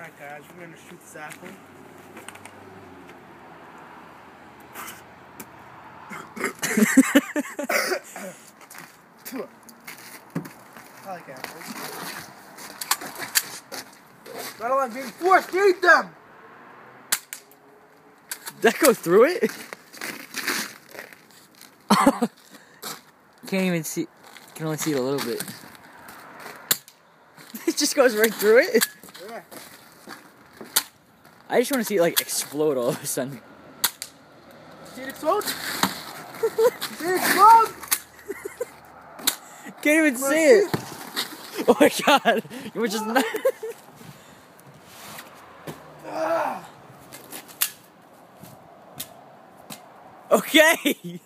Alright guys, we're gonna shoot this apple. I like apples. I don't like being forced to eat them! Did that go through it? Can't even see. Can only see it a little bit. It just goes right through it. Yeah. I just want to see it like explode all of a sudden. See it explode? See it explode? Can't even see it. Oh my god! You were just not. Ah. okay.